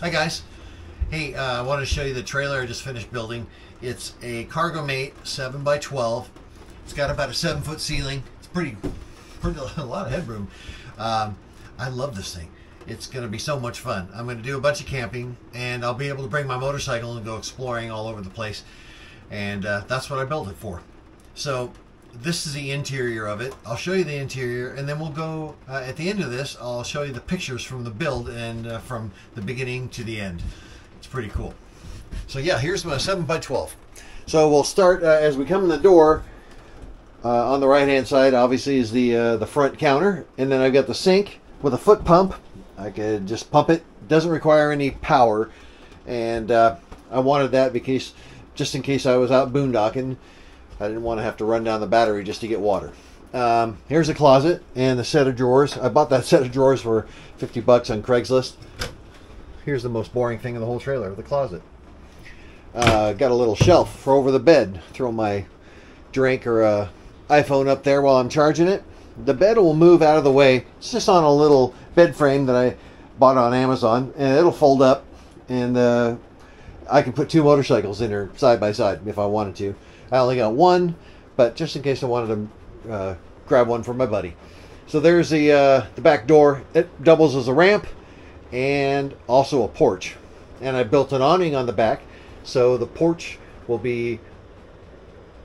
Hi guys. Hey, uh, I wanted to show you the trailer I just finished building. It's a Cargo-Mate 7x12. It's got about a 7 foot ceiling. It's pretty, pretty a lot of headroom. Um, I love this thing. It's going to be so much fun. I'm going to do a bunch of camping and I'll be able to bring my motorcycle and go exploring all over the place. And uh, that's what I built it for. So this is the interior of it. I'll show you the interior, and then we'll go uh, at the end of this. I'll show you the pictures from the build and uh, from the beginning to the end. It's pretty cool. So yeah, here's my 7 by 12 So we'll start uh, as we come in the door. Uh, on the right hand side, obviously, is the uh, the front counter, and then I've got the sink with a foot pump. I could just pump it. Doesn't require any power, and uh, I wanted that because just in case I was out boondocking I didn't want to have to run down the battery just to get water. Um, here's a closet and a set of drawers. I bought that set of drawers for 50 bucks on Craigslist. Here's the most boring thing in the whole trailer, the closet. Uh, got a little shelf for over the bed. Throw my drink or uh, iPhone up there while I'm charging it. The bed will move out of the way. It's just on a little bed frame that I bought on Amazon, and it'll fold up, and uh, I can put two motorcycles in there side by side if I wanted to. I only got one, but just in case I wanted to uh, grab one for my buddy. So there's the uh, the back door. It doubles as a ramp and also a porch. And I built an awning on the back, so the porch will be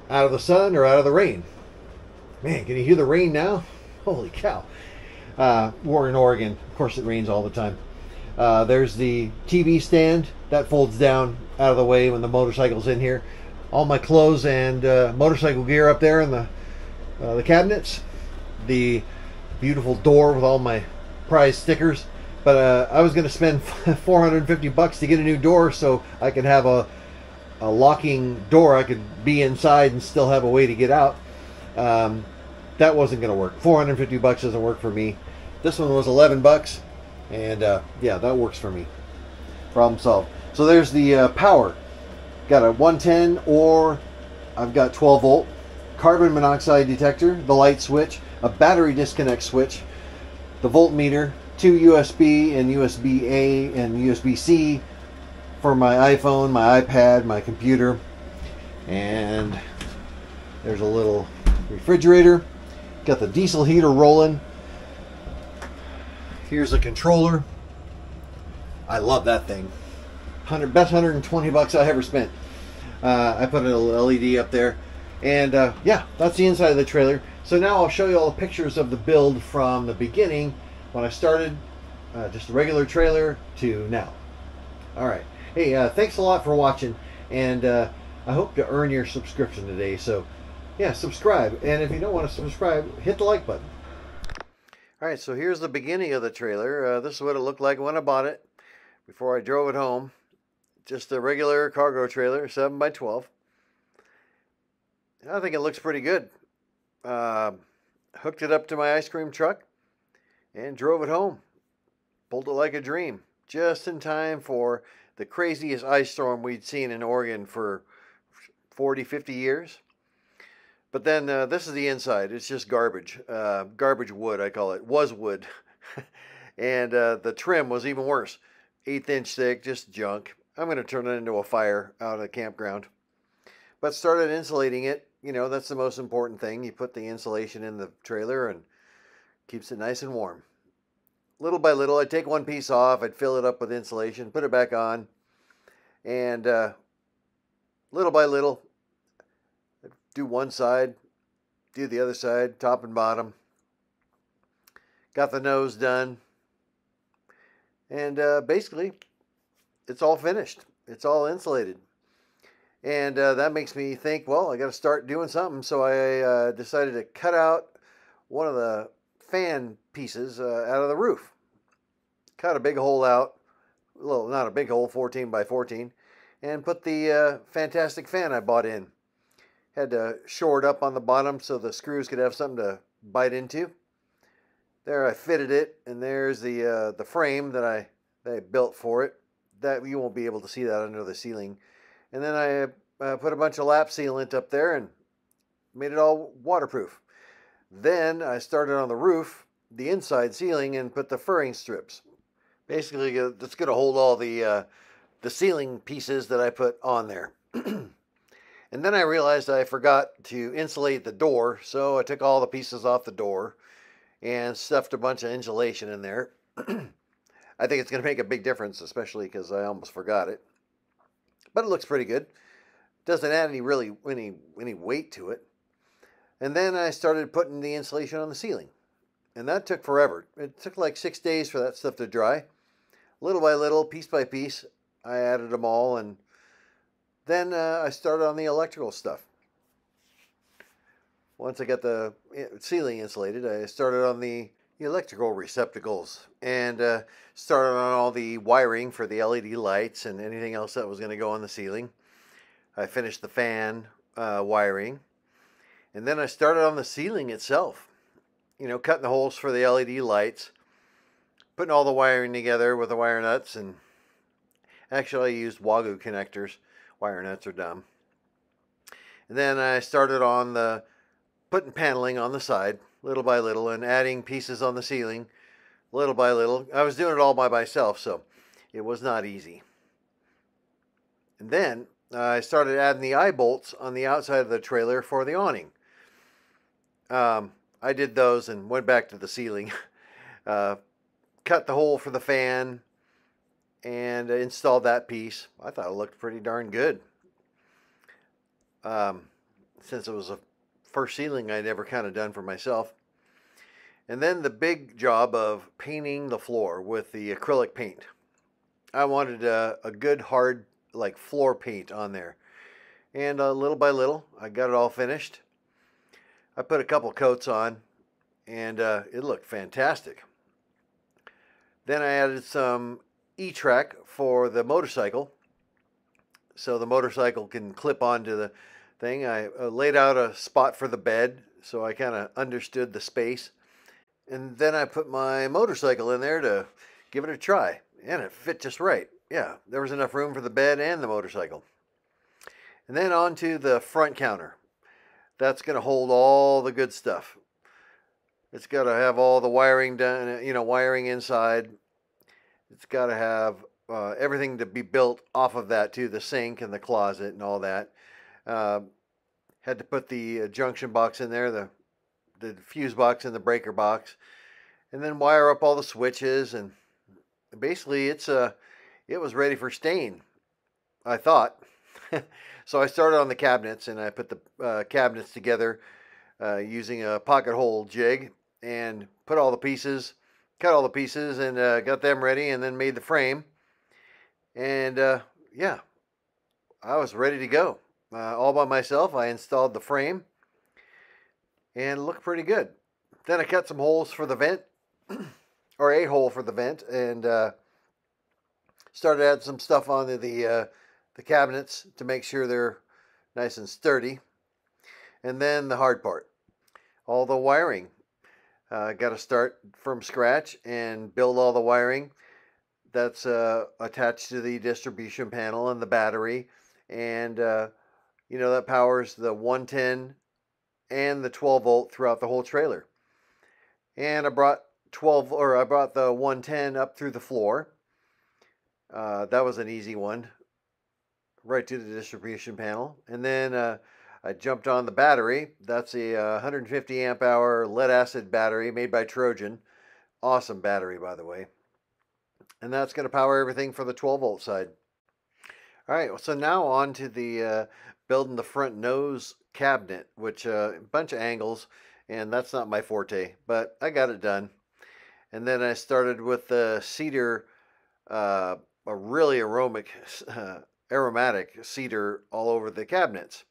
out of the sun or out of the rain. Man, can you hear the rain now? Holy cow! Uh, we're in Oregon. Of course, it rains all the time. Uh, there's the TV stand that folds down out of the way when the motorcycle's in here all my clothes and uh, motorcycle gear up there in the uh, the cabinets. The beautiful door with all my prize stickers. But uh, I was going to spend 450 bucks to get a new door so I could have a, a locking door. I could be inside and still have a way to get out. Um, that wasn't going to work. 450 bucks doesn't work for me. This one was 11 bucks, and uh, yeah, that works for me. Problem solved. So there's the uh, power got a 110 or I've got 12 volt carbon monoxide detector, the light switch, a battery disconnect switch, the voltmeter, two USB and USB A and USB C for my iPhone, my iPad, my computer, and there's a little refrigerator. Got the diesel heater rolling. Here's a controller. I love that thing. 100 best 120 bucks I ever spent. Uh, I put a little LED up there, and uh, yeah, that's the inside of the trailer. So now I'll show you all the pictures of the build from the beginning when I started, uh, just a regular trailer to now. All right. Hey, uh, thanks a lot for watching, and uh, I hope to earn your subscription today. So yeah, subscribe, and if you don't want to subscribe, hit the like button. All right, so here's the beginning of the trailer. Uh, this is what it looked like when I bought it before I drove it home just a regular cargo trailer, 7 by 12 I think it looks pretty good. Uh, hooked it up to my ice cream truck and drove it home. Pulled it like a dream, just in time for the craziest ice storm we'd seen in Oregon for 40, 50 years. But then uh, this is the inside. It's just garbage. Uh, garbage wood, I call it. Was wood. and uh, the trim was even worse. Eighth inch thick, just junk. I'm going to turn it into a fire out of the campground. But started insulating it. You know, that's the most important thing. You put the insulation in the trailer and keeps it nice and warm. Little by little, I'd take one piece off, I'd fill it up with insulation, put it back on, and uh, little by little, I'd do one side, do the other side, top and bottom. Got the nose done. And uh, basically, it's all finished. It's all insulated. And uh, that makes me think, well, I got to start doing something. So I uh, decided to cut out one of the fan pieces uh, out of the roof. Cut a big hole out, well, not a big hole, 14 by 14, and put the uh, fantastic fan I bought in. Had to shore it up on the bottom so the screws could have something to bite into. There I fitted it, and there's the uh, the frame that I, that I built for it that you won't be able to see that under the ceiling. And then I uh, put a bunch of lap sealant up there and made it all waterproof. Then I started on the roof, the inside ceiling, and put the furring strips. Basically, uh, it's going to hold all the uh, the ceiling pieces that I put on there. and then I realized I forgot to insulate the door, so I took all the pieces off the door and stuffed a bunch of insulation in there. I think it's going to make a big difference, especially because I almost forgot it. But it looks pretty good. Doesn't add any really any any weight to it. And then I started putting the insulation on the ceiling. And that took forever. It took like six days for that stuff to dry. Little by little, piece by piece, I added them all. And then uh, I started on the electrical stuff. Once I got the eh, ceiling insulated, I started on the electrical receptacles and uh, started on all the wiring for the LED lights and anything else that was going to go on the ceiling. I finished the fan uh, wiring and then I started on the ceiling itself, you know, cutting the holes for the LED lights, putting all the wiring together with the wire nuts and actually I used Wago connectors. Wire nuts are dumb. And then I started on the putting paneling on the side little by little and adding pieces on the ceiling little by little. I was doing it all by myself, so it was not easy. And then uh, I started adding the eye bolts on the outside of the trailer for the awning. Um, I did those and went back to the ceiling, uh, cut the hole for the fan, and installed that piece. I thought it looked pretty darn good. Um, since it was a first ceiling I'd ever kind of done for myself. And then the big job of painting the floor with the acrylic paint. I wanted a, a good hard like floor paint on there. And uh, little by little, I got it all finished. I put a couple coats on and uh, it looked fantastic. Then I added some E-track for the motorcycle so the motorcycle can clip onto the thing. I uh, laid out a spot for the bed so I kind of understood the space. And then I put my motorcycle in there to give it a try. And it fit just right. Yeah, there was enough room for the bed and the motorcycle. And then onto the front counter. That's going to hold all the good stuff. It's got to have all the wiring done, you know, wiring inside. It's got to have uh, everything to be built off of that too, the sink and the closet and all that. Uh, had to put the uh, junction box in there, the the fuse box and the breaker box, and then wire up all the switches and basically it's a uh, it was ready for stain. I thought. so I started on the cabinets and I put the uh, cabinets together uh, using a pocket hole jig and put all the pieces, cut all the pieces and uh, got them ready and then made the frame. And yeah, I was ready to go uh, all by myself. I installed the frame and it looked pretty good. Then I cut some holes for the vent, or a hole for the vent, and uh, started adding some stuff onto the uh, the cabinets to make sure they're nice and sturdy. And then the hard part, all the wiring. Uh, Got to start from scratch and build all the wiring that's uh, attached to the distribution panel and the battery and uh, you know, that powers the 110 and the 12 volt throughout the whole trailer. And I brought 12 or I brought the 110 up through the floor. Uh, that was an easy one, right to the distribution panel. And then uh, I jumped on the battery. That's a uh, 150 amp hour lead acid battery made by Trojan. Awesome battery, by the way. And that's going to power everything for the 12 volt side. All right, so now on to the uh, building the front nose cabinet, which uh, a bunch of angles, and that's not my forte, but I got it done. And then I started with the cedar, uh, a really aromatic, uh, aromatic cedar all over the cabinets.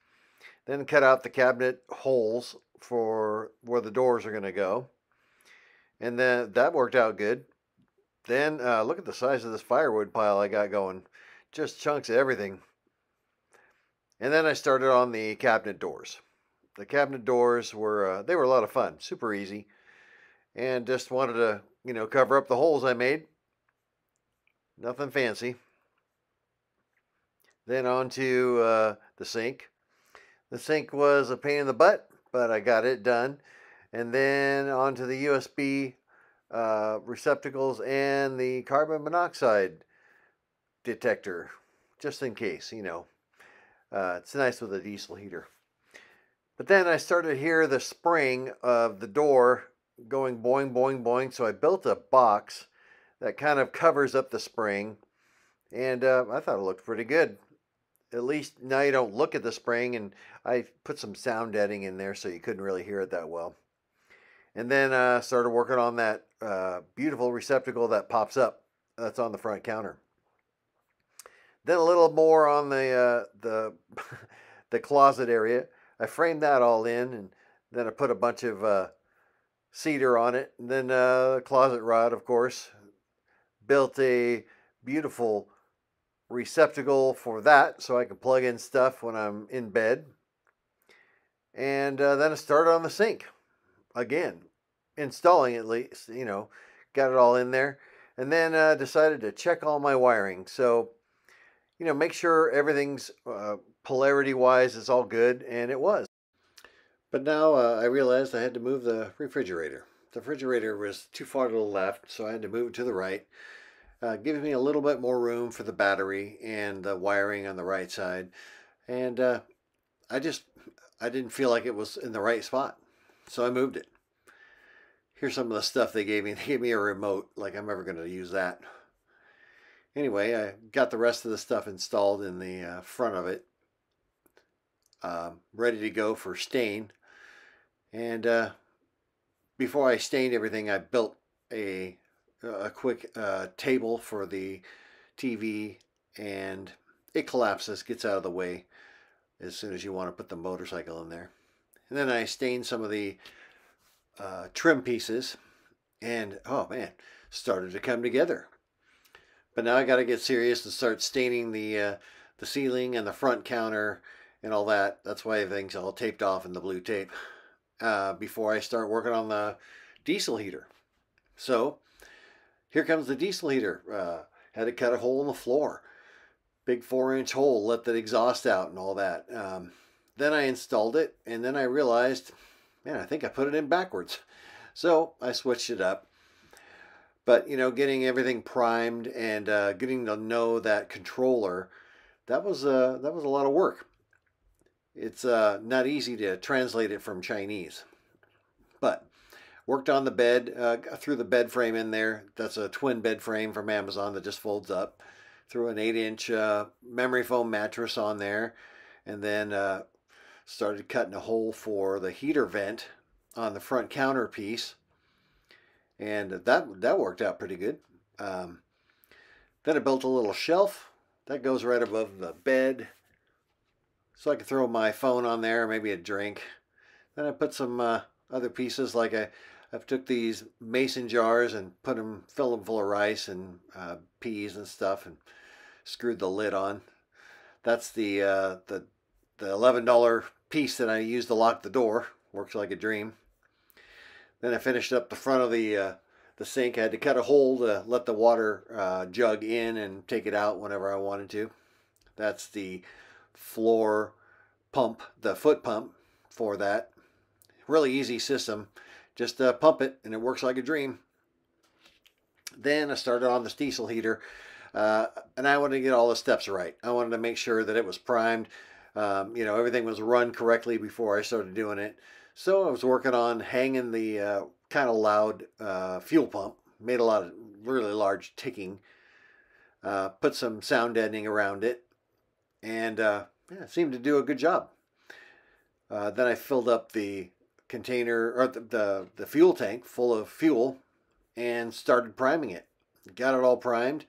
Then cut out the cabinet holes for where the doors are going to go. And then that worked out good. Then uh, look at the size of this firewood pile I got going. Just chunks of everything. And then I started on the cabinet doors. The cabinet doors were uh, they were a lot of fun, super easy, and just wanted to you know cover up the holes I made. Nothing fancy. Then on to uh, the sink. The sink was a pain in the butt, but I got it done. And then onto the USB uh, receptacles and the carbon monoxide detector, just in case, you know. Uh, it's nice with a diesel heater. But then I started to hear the spring of the door going boing, boing, boing. So I built a box that kind of covers up the spring. And uh, I thought it looked pretty good. At least now you don't look at the spring. And I put some sound deadening in there so you couldn't really hear it that well. And then uh, started working on that uh, beautiful receptacle that pops up that's on the front counter. Then a little more on the uh, the the closet area. I framed that all in, and then I put a bunch of uh, cedar on it, and then uh, closet rod, of course. Built a beautiful receptacle for that, so I can plug in stuff when I'm in bed. And uh, then I started on the sink again, installing at least, you know, got it all in there, and then uh, decided to check all my wiring. So you know, make sure everything's uh, polarity wise is all good, and it was. But now uh, I realized I had to move the refrigerator. The refrigerator was too far to the left, so I had to move it to the right, uh, giving me a little bit more room for the battery and the wiring on the right side. And uh, I just, I didn't feel like it was in the right spot, so I moved it. Here's some of the stuff they gave me. They gave me a remote, like I'm ever going to use that anyway, I got the rest of the stuff installed in the uh, front of it, uh, ready to go for stain. And uh, before I stained everything, I built a a quick uh, table for the TV, and it collapses, gets out of the way as soon as you want to put the motorcycle in there. And then I stained some of the uh, trim pieces, and oh man, started to come together. But now I got to get serious and start staining the uh, the ceiling and the front counter and all that. That's why everything's all taped off in the blue tape uh, before I start working on the diesel heater. So here comes the diesel heater. Uh, had to cut a hole in the floor. Big four inch hole, let the exhaust out and all that. Um, then I installed it and then I realized, man, I think I put it in backwards. So I switched it up but you know, getting everything primed and uh, getting to know that controller, that was uh, that was a lot of work. It's uh, not easy to translate it from Chinese, but worked on the bed, uh, threw the bed frame in there. That's a twin bed frame from Amazon that just folds up. Threw an eight-inch uh, memory foam mattress on there, and then uh, started cutting a hole for the heater vent on the front counter piece and that that worked out pretty good. Um, then I built a little shelf that goes right above the bed, so I could throw my phone on there, maybe a drink. Then I put some uh, other pieces like I. I've took these mason jars and put them, fill them full of rice and uh, peas and stuff, and screwed the lid on. That's the uh, the the eleven dollar piece that I used to lock the door. Works like a dream. Then I finished up the front of the uh, the sink. I had to cut a hole to let the water uh, jug in and take it out whenever I wanted to. That's the floor pump, the foot pump for that. Really easy system. Just uh, pump it and it works like a dream. Then I started on this diesel heater uh, and I wanted to get all the steps right. I wanted to make sure that it was primed. Um, you know, everything was run correctly before I started doing it. So I was working on hanging the uh, kind of loud uh, fuel pump. Made a lot of really large ticking. Uh, put some sound deadening around it. And uh, yeah, seemed to do a good job. Uh, then I filled up the container or the, the, the fuel tank full of fuel and started priming it. Got it all primed.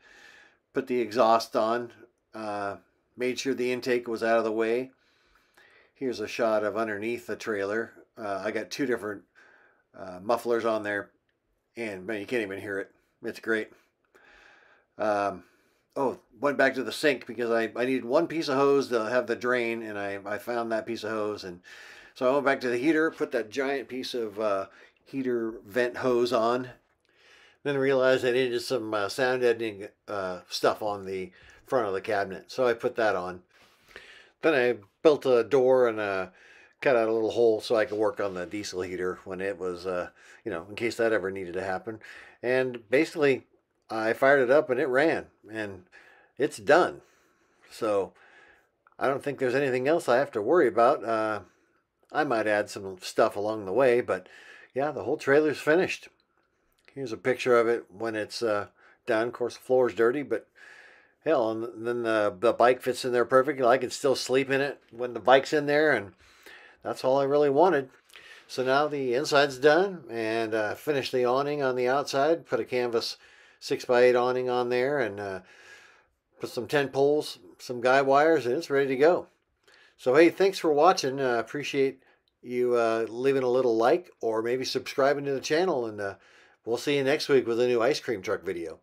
Put the exhaust on. Uh, made sure the intake was out of the way. Here's a shot of underneath the trailer uh, I got two different uh, mufflers on there, and man, you can't even hear it. It's great. Um, oh, went back to the sink because I, I needed one piece of hose to have the drain, and I, I found that piece of hose. And so I went back to the heater, put that giant piece of uh, heater vent hose on, then realized I needed some uh, sound deadening uh, stuff on the front of the cabinet. So I put that on. Then I built a door and a cut out a little hole so I could work on the diesel heater when it was, uh, you know, in case that ever needed to happen. And basically, I fired it up and it ran, and it's done. So I don't think there's anything else I have to worry about. Uh, I might add some stuff along the way, but yeah, the whole trailer's finished. Here's a picture of it when it's uh, done. Of course, the floor's dirty, but hell, and then the, the bike fits in there perfectly. I can still sleep in it when the bike's in there, and that's all I really wanted. So now the inside's done, and uh, finished the awning on the outside. Put a canvas 6x8 awning on there, and uh, put some tent poles, some guy wires, and it's ready to go. So hey, thanks for watching. Uh, appreciate you uh, leaving a little like or maybe subscribing to the channel, and uh, we'll see you next week with a new ice cream truck video.